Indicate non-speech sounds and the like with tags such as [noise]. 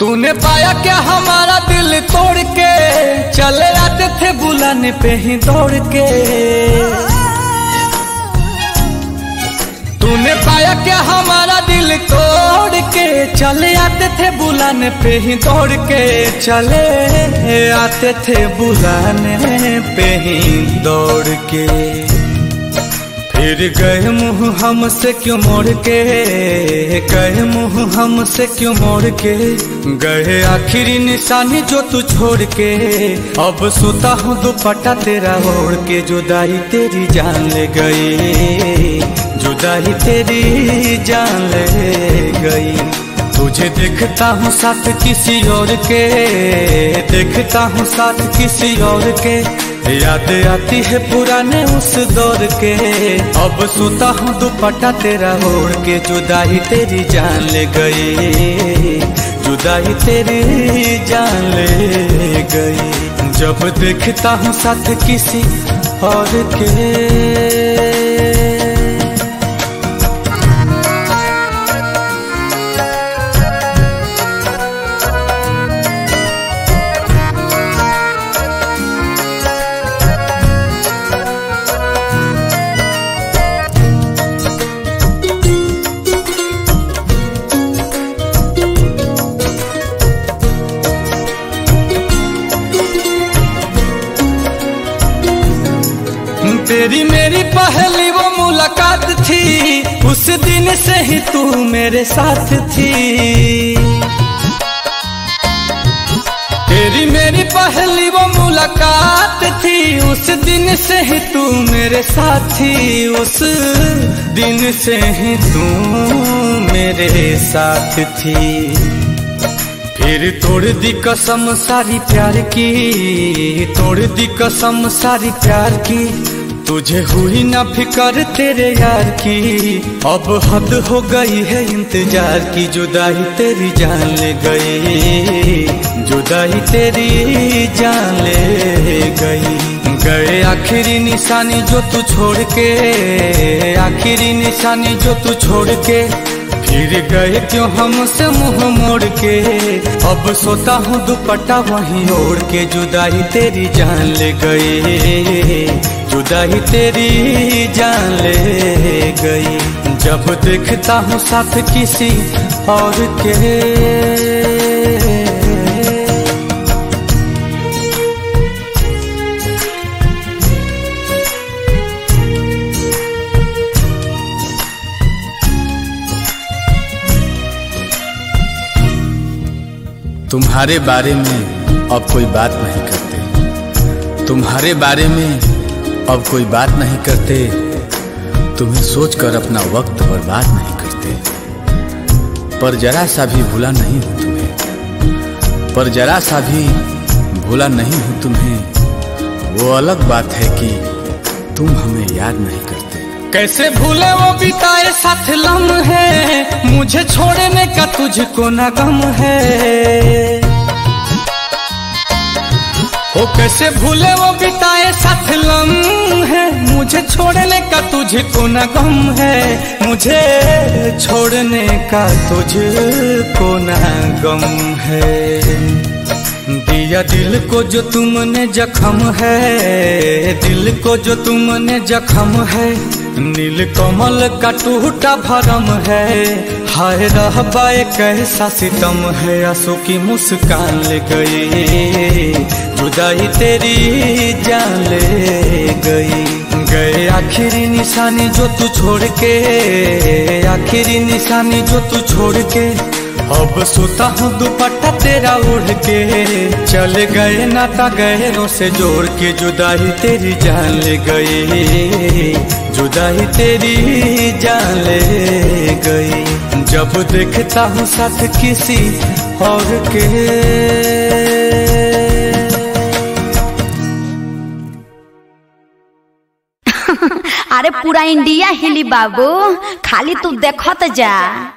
तूने पाया क्या हमारा दिल तोड़ के? चले आते थे बुलाने पे ही दौड़ के। तूने पाया क्या हमारा दिल तोड़ के? चले आते थे बुलाने पे ही दौड़ के। चले आते थे बुलाने पे ही दौड़ के। फिर गए मुँह हमसे क्यों मोड़ के? गए मुँह हमसे क्यों मोड़ के? गए आखिरी निशानी जो तू छोड़ के। अब सोता हूँ दुपट्टा तेरा ओढ़ के। जुदाई तेरी जान ले गई। जुदाई तेरी जान ले गई। तुझे देखता हूँ साथ किसी और के। देखता हूँ साथ किसी और के। याद आती है पुराने उस दौर के। अब सोता हूँ दुपट्टा तेरा ओढ़ के। जुदाई तेरी जान ले गई। जुदाई तेरी जान ले गई। जब देखता हूँ साथ किसी और के। तेरी मेरी पहली वो मुलाकात थी। उस दिन से ही तू मेरे साथ थी। तेरी मेरी पहली वो मुलाकात थी। उस दिन से ही तू मेरे साथ उस दिन से ही तू मेरे साथ थी। फिर तोड़ दी कसम सारी प्यार की, तोड़ दी कसम सारी प्यार की। तुझे हुई ना फिकर तेरे यार की। अब हद हो गई है इंतज़ार की, जुदाई तेरी जान ले गई। जुदाई तेरी जान ले गई। गए आखिरी निशानी जो तू छोड़ के, आखिरी निशानी जो तू छोड़ के। फिर गए क्यों हमसे मुँह मोड़ के? अब सोता हूँ दुपट्टा वही ओढ़ के। जुदाई तेरी जान ले गई जुदाई तेरी जान ले गई जब देखता हूँ साथ किसी और के। तुम्हारे बारे में अब कोई बात नहीं करते। तुम्हारे बारे में अब कोई बात नहीं करते। तुम्हें सोचकर अपना वक्त बर्बाद नहीं करते। पर जरा सा भी भूला नहीं हूँ तुम्हें। पर जरा सा भी भूला नहीं हूँ तुम्हें। वो अलग बात है कि तुम हमें याद नहीं करते। कैसे भूले वो बिताए साथ लम है? मुझे छोड़ने का तुझको न गम है। ओ, कैसे भूले वो बिताए साथ लम है? मुझे छोड़ने का तुझको न गम है। मुझे छोड़ने का तुझको न गम है। दिया दिल को जो तुमने जख्म है, दिल को जो तुमने जख्म है नील कमल का टूटा भरम है। हाय रह पाए कैसा सितम है। आँसू की मुस्कान ले गई जुदाई तेरी जान ले गई गए आखिरी निशानी जो तू छोड़ के। आखिरी निशानी जो तू छोड़ के। अब सोता हूँ दुपट्टा तेरा उड़ के। चले गए नाता गहरों से जोड़ के, जुदाई तेरी जान ले गई जुदाई तेरी जान ले गई जब देखता हूँ साथ किसी और के। [laughs] अरे पूरा इंडिया हिली बाबू, खाली तू देखत जा।